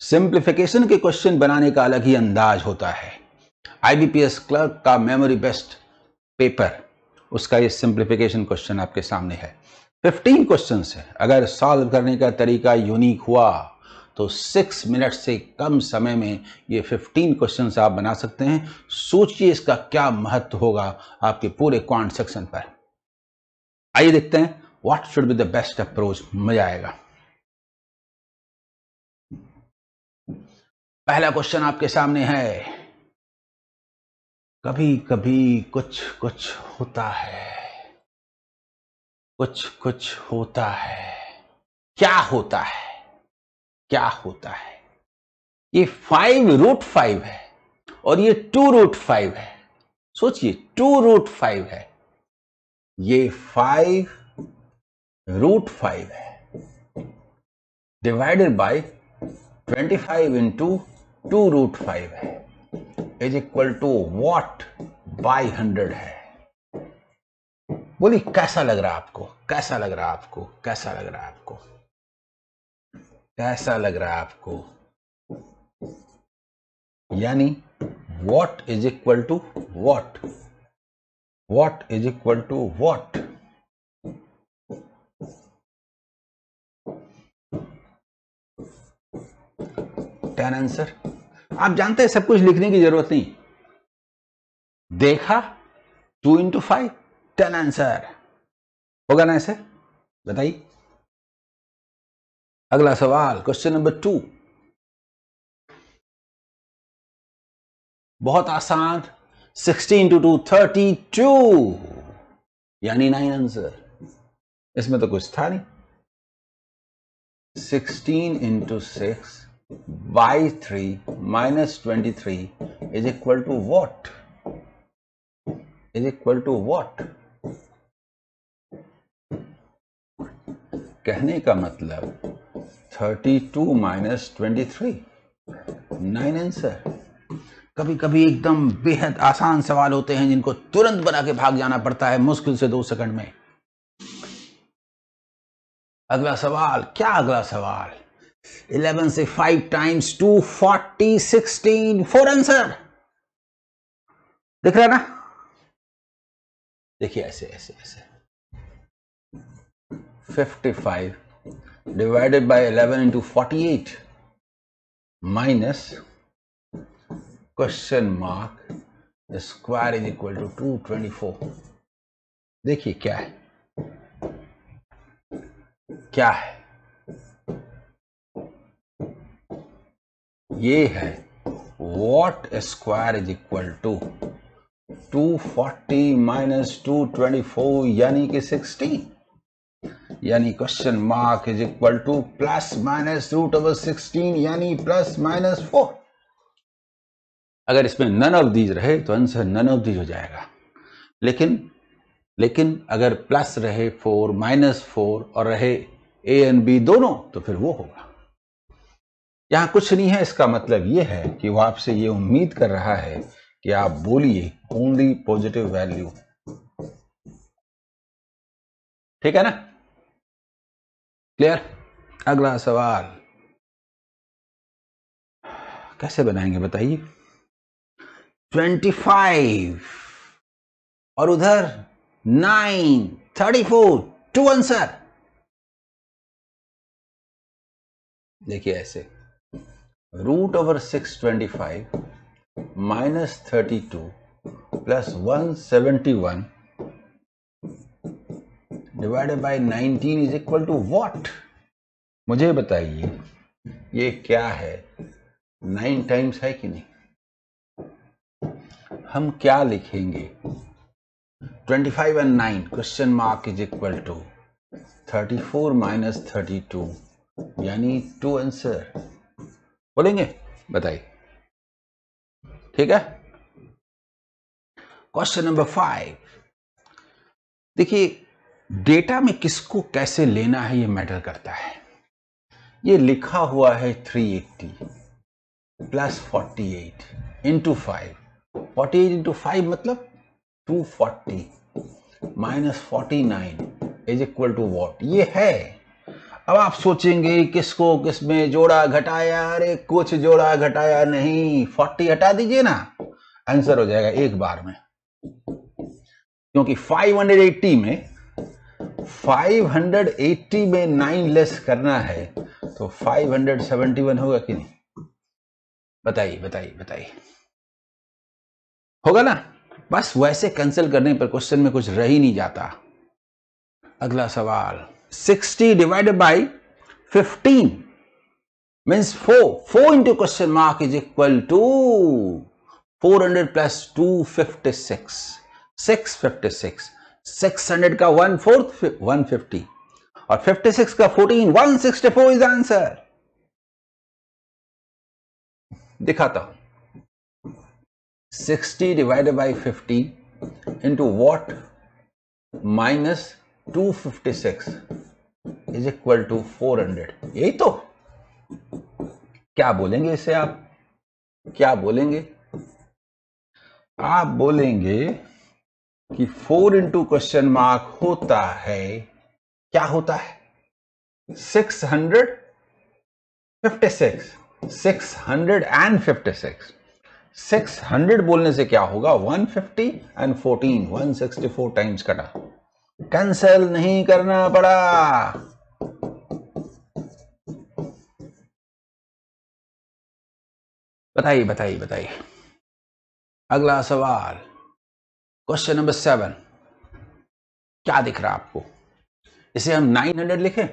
Simplification के question बनाने का अलग ही अंदाज होता है। आईबीपीएस क्लर्क का मेमोरी बेस्ट पेपर उसका ये सिंप्लीफिकेशन क्वेश्चन आपके सामने है। 15 क्वेश्चन है। अगर सॉल्व करने का तरीका यूनिक हुआ तो सिक्स मिनट से कम समय में ये 15 क्वेश्चन आप बना सकते हैं। सोचिए इसका क्या महत्व होगा आपके पूरे क्वांट सेक्शन पर। आइए देखते हैं what should be the best approach मज़ा आएगा। पहला क्वेश्चन आपके सामने है। कभी कभी कुछ कुछ होता है। कुछ कुछ होता है। क्या होता है? क्या होता है? ये फाइव रूट फाइव है और ये टू रूट फाइव है। सोचिए टू रूट फाइव है। ये फाइव रूट फाइव है। Divided by twenty five into two root five है। Is equal to what by hundred है। बोली, कैसा लग रहा आपको? कैसा लग रहा आपको? कैसा लग रहा आपको? कैसा लग रहा आपको? यानी what is equal to what what is equal to what ten answer आप जानते हैं सब कुछ लिखने की ज़रूरत नहीं। देखा two into five ten answer होगा ना ऐसे? बताइए। अगला सवाल क्वेश्चन नंबर टू बहुत आसान। Sixteen two two thirty two यानी नाइन आंसर इसमें तो कुछ था नहीं। Sixteen into six by 3 minus 23 is equal to what? Is equal to what? कहने का मतलब 32 minus twenty three nine answer कभी कभी एकदम बेहद आसान सवाल होते हैं जिनको तुरंत बना के भाग जाना पड़ता है मुश्किल से दो सेकंड में अगला सवाल, क्या अगला सवाल 11 से 5 टाइम्स टू 40 16 फोर आंसर दिख रहा है ना? देखिए ऐसे ऐसे ऐसे. 55 divided by 11 into 48 minus question mark square is equal to 224 देखिए क्या है? क्या है? ये है what square is equal to 240 minus two twenty four यानी कि 16 यानी question mark is equal to plus minus root over 16 यानी प्लस माइनस फोर अगर इसमें नन ऑफ़ दीज रहे तो आंसर नन ऑफ़ दीज हो जाएगा. लेकिन लेकिन अगर प्लस रहे फोर माइनस फोर और रहे ए एंड बी दोनों तो फिर वो होगा. यहाँ कुछ नहीं है, इसका मतलब यह है कि वो आपसे ये उम्मीद कर रहा है कि आप बोलिए ओनली पॉजिटिव वैल्यू ठीक है ना? क्लियर अगला सवाल। कैसे बनाएँगे बताइए? ट्वेंटी फाइव और उधर nine thirty four two answer देखिए ऐसे। Root over 625 minus 32 plus 171 divided by 19 is equal to what? मुझे बताइए, ये क्या है? नाइन टाइम्स है कि नहीं? हम क्या लिखेंगे? 25 and 9 question mark is equal to 34 minus 32 यानी टू आंसर बोलेंगे? बताइए। ठीक है? क्वेश्चन नंबर फाइव देखिए डेटा में किसको कैसे लेना है, ये मैटर करता है। ये लिखा हुआ है 380 plus 48 eight into five forty eight into five मतलब 240 minus forty nine is equal to what ये है। अब आप सोचेंगे, किसको किसमें जोड़ा घटाया? अरे, कुछ जोड़ा घटाया नहीं। फोर्टी हटा दीजिए ना। आंसर हो जाएगा एक बार में। क्योंकि 580 में 580 में नाइन लेस करना है तो 571 होगा कि नहीं? बताइए बताइए बताइए। होगा ना? बस वैसे कैंसिल करने पर क्वेश्चन में कुछ रह ही नहीं जाता। अगला सवाल। 60 divided by 15 means 4 4 into question mark is equal to 400 plus 256 656 600 का वन फोर्थ 150 और 56 का 14 164 इज़ आंसर दिखाता हूँ। 60 divided by 50 into what minus 256 is equal to 400 यही तो। क्या बोलेंगे इसे आप? क्या बोलेंगे? आप बोलेंगे कि फोर इंटू क्वेश्चन मार्क होता है। क्या होता है? Six hundred fifty six six hundred and fifty six six hundred बोलने से क्या होगा? One fifty and fourteen one sixty four times कटा। कैंसल नहीं करना पड़ा। बताइए बताइए बताइए। अगला सवाल क्वेश्चन नंबर सेवन क्या दिख रहा आपको? इसे हम 900 लिखें?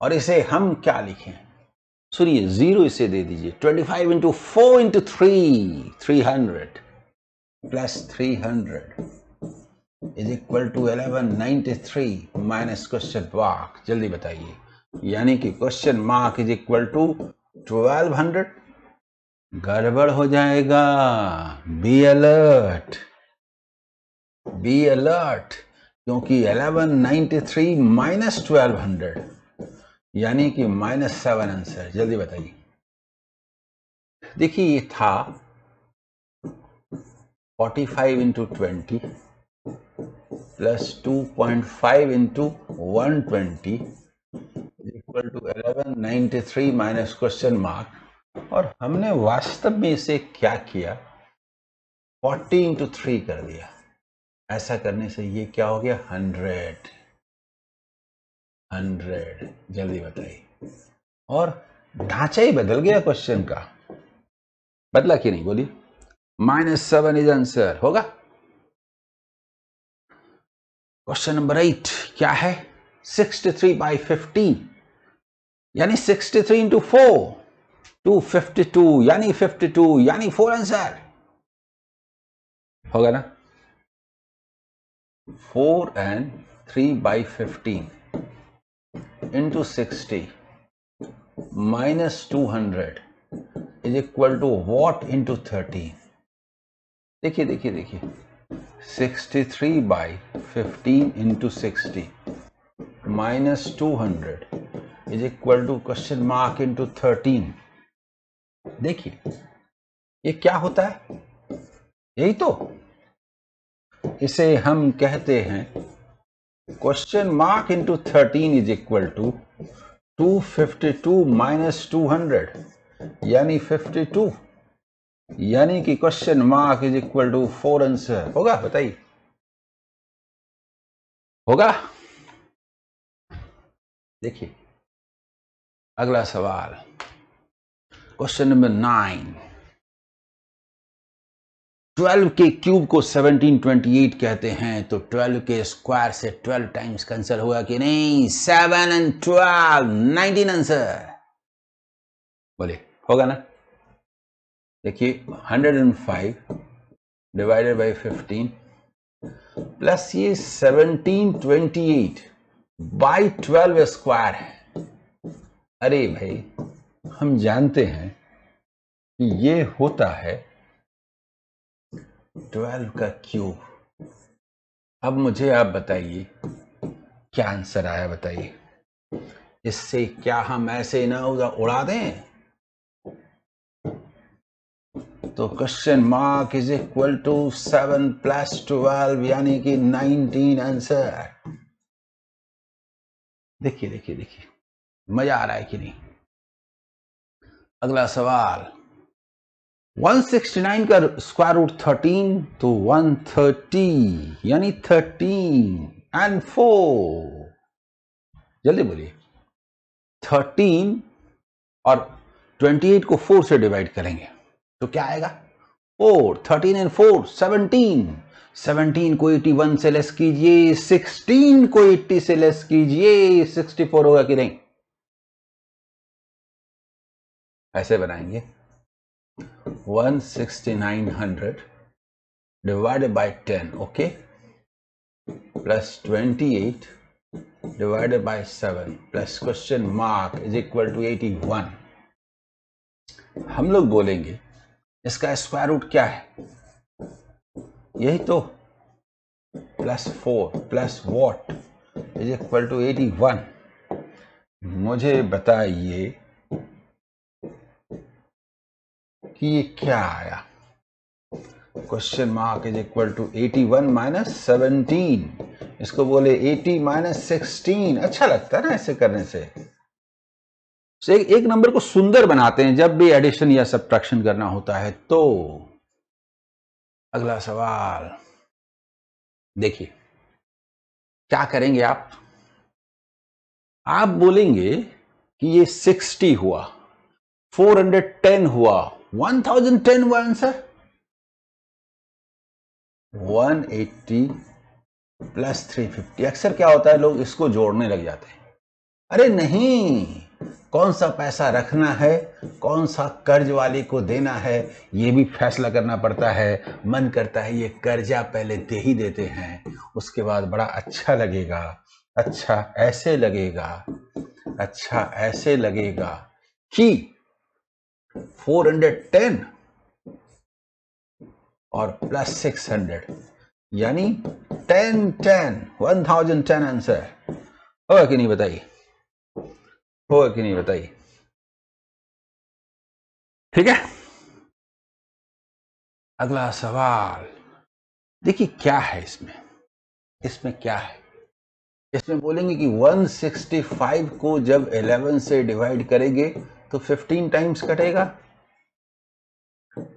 और इसे हम क्या लिखें? सुनिए ज़ीरो इसे दे दीजिए। 25 five into four into three three hundred plus three hundred is equal to eleven ninety three minus question mark जल्दी बताइए। यानी कि question mark is equal to twelve hundred गड़बड़ हो जाएगा। बी अलर्ट बी अलर्ट क्योंकि 1193 माइनस ट्वेल्व हंड्रेड यानी कि माइनस सेवन आंसर जल्दी बताइए। देखिए, ये था 45 five into twenty plus two point five into one twenty equal to eleven ninety three minus question mark और हमने वास्तव में इसे क्या किया? फोर्टी इंटू थ्री कर दिया। ऐसा करने से ये क्या हो गया? हंड्रेड हंड्रेड जल्दी बताइए। और ढांचा ही बदल गया क्वेश्चन का। बदला कि नहीं? बोलिए। माइनस सेवन इज़ आंसर होगा? क्वेश्चन नंबर एट क्या है? सिक्सटी थ्री बाई फिफ्टीन यानी सिक्सटी थ्री इंटू फोर 252 यानी 52 यानी फोर आंसर होगा ना? Four and three by fifteen into sixty minus two hundred is equal to what into thirteen देखिए देखिए देखिए। Sixty three by fifteen into sixty minus two hundred is equal to question mark into thirteen देखिए, ये क्या होता है? यही तो। इसे हम कहते हैं question mark into thirteen is equal to two fifty two minus two hundred यानी फिफ्टी टू यानी कि question mark is equal to four answer होगा? बताइए। होगा? देखिए। अगला सवाल। क्वेश्चन नंबर नाइन ट्वेल्व के क्यूब को सेवनटीन ट्वेंटी एट कहते हैं तो ट्वेल्व के स्क्वायर से ट्वेल्व टाइम्स कैंसिल हुआ कि नहीं? Seven and twelve nineteen answer बोले होगा ना? देखिए hundred and five divided by fifteen plus ये seventeen twenty eight by twelve square है। अरे भाई, हम जानते हैं कि ये होता है ट्वेल्व का क्यूब अब मुझे आप बताइए, क्या आंसर आया बताइए? इससे क्या हम ऐसे ना उड़ा दें? तो question mark is equal to seven plus twelve यानी कि नाइनटीन आंसर देखिए देखिए देखिए, मज़ा आ रहा है कि नहीं? अगला सवाल। 169 का स्क्वायर रूट 13 तो 130 यानी 13 एंड 4 जल्दी बोलिए। 13 और 28 को 4 से डिवाइड करेंगे। तो क्या आएगा? Four thirteen and four seventeen seventeen को एटी वन से लेस कीजिए सिक्सटीन को एट्टी से लेस कीजिए सिक्सटी फोर होगा कि नहीं? ऐसे बनाएँगे। One sixty nine hundred divided by ten okay plus twenty eight divided by seven plus question mark is equal to eighty one हम लोग बोलेंगे इसका स्क्वायर रूट क्या है? यही तो। Plus four plus what is equal to eighty one मुझे बताइए कि ये क्या आया? Question mark is equal to eighty one minus seventeen इसको बोले एटी माइनस सिक्सटीन अच्छा लगता है ना ऐसे करने से। एक, एक नंबर को सुंदर बनाते हैं जब भी एडिशन या सब्ट्रैक्शन करना होता है तो अगला सवाल। देखिए क्या करेंगे आप? आप बोलेंगे कि ये 60 हुआ 410 हुआ 1010 हुआ आंसर 180 प्लस 350 अक्सर क्या होता है लोग इसको जोड़ने लग जाते हैं। अरे नहीं! कौन सा पैसा रखना है, कौन सा कर्ज वाले को देना है, ये भी फैसला करना पड़ता है। मन करता है, ये कर्जा पहले दे ही देते हैं, उसके बाद बड़ा अच्छा लगेगा। अच्छा ऐसे लगेगा अच्छा ऐसे लगेगा कि 410 और प्लस 600 यानी 10 10 1010 आंसर। होगा कि नहीं बताइए? होगा कि नहीं, बताइए। ठीक है? अगला सवाल। देखिए, क्या है इसमें? इसमें क्या है? इसमें बोलेंगे कि 165 को जब 11 से डिवाइड करेंगे तो 15 टाइम्स कटेगा।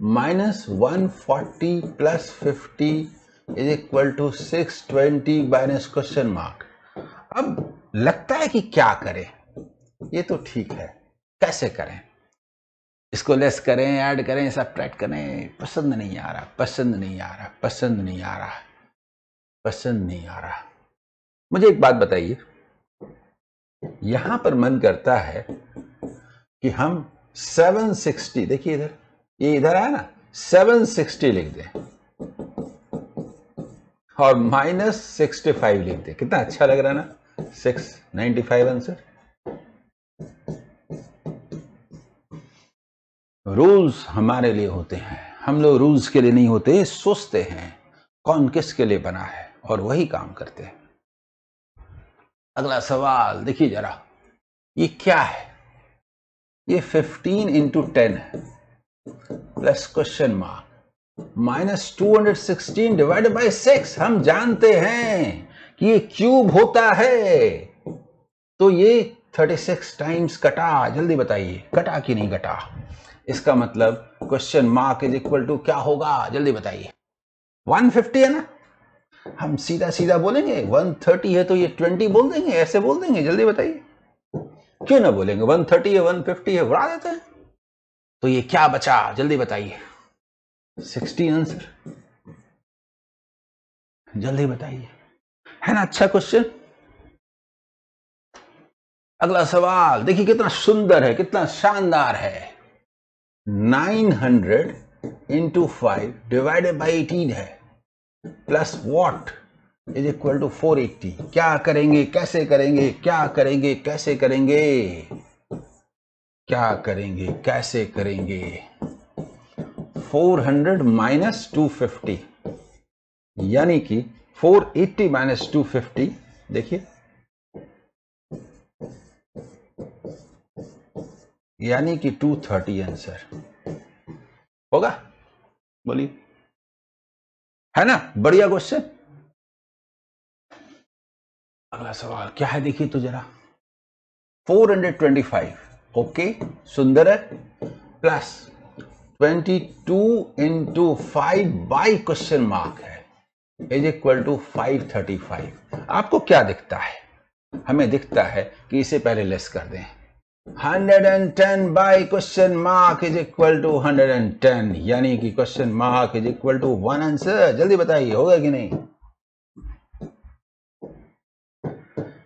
Minus one forty plus fifty is equal to six twenty minus question mark अब लगता है कि क्या करें? ये तो ठीक है। कैसे करें? इसको लेस करें ऐड करें सब ट्रैक करें, पसंद नहीं आ रहा, पसंद नहीं आ रहा, पसंद नहीं आ रहा, पसंद नहीं आ रहा। मुझे एक बात बताइए। यहाँ पर मन करता है कि हम 760 देखिए इधर, ये इधर आया ना 760 लिख दें। और माइनस सिक्सटी फाइव लिख दें। कितना अच्छा लग रहा है ना? Six ninety five answer rules हमारे लिए होते हैं। हम लोग रूल्स के लिए नहीं होते, सोचते हैं, कौन किसके लिए बना है और वही काम करते हैं। अगला सवाल, देखिए जरा, ये क्या है? ये 15 इंटू टेन है। Plus question mark minus two hundred sixteen divided by six हम जानते हैं कि ये क्यूब होता है। तो ये 36 टाइम्स कटा, जल्दी बताइए, कटा कि नहीं कटा? इसका मतलब question mark is equal to क्या होगा? जल्दी बताइए। 150 है ना? हम सीधा सीधा बोलेंगे 130 है तो ये 20 बोल देंगे, ऐसे बोल देंगे, जल्दी बताइए। क्यों ना बोलेंगे? 130 है 150 है बढ़ा देते हैं। तो ये क्या बचा? जल्दी बताइए। 16 आंसर जल्दी बताइए। है ना अच्छा क्वेश्चन अगला सवाल। देखिए कितना सुंदर है, कितना शानदार है। 900 hundred into five divided by eighteen है। Plus what is equal to four eighty क्या करेंगे? कैसे करेंगे? क्या करेंगे? कैसे करेंगे? क्या करेंगे? कैसे करेंगे? 400 हंड्रेड माइनस टू फिफ्टी यानी कि 480 माइनस टू फिफ्टी देखिए यानी कि 230 आंसर होगा? बोलिए। है ना? बढ़िया क्वेश्चन अगला सवाल, क्या है देखिए तो जरा। 425 ओके सुंदर है। Plus 22 into five by question mark है। इज़ इक्वल टू 535 आपको क्या दिखता है? हमें दिखता है कि इसे पहले लेस कर दें। 110 by question mark is equal to 110 यानी कि question mark is equal to one answer जल्दी बताइए, होगा कि नहीं?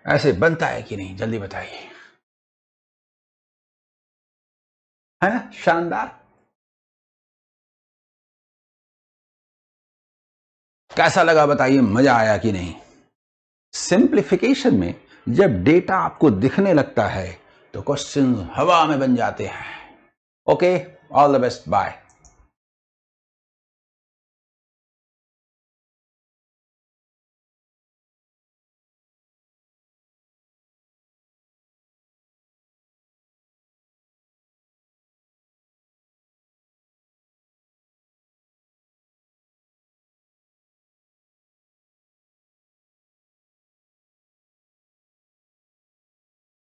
ऐसे बनता है कि नहीं? जल्दी बताइए। है? ना शानदार। कैसा लगा बताइए? मज़ा आया कि नहीं? सिंप्लीफिकेशन में जब डेटा आपको दिखने लगता है तो क्वेश्चन हवा में बन जाते हैं। Okay all the best bye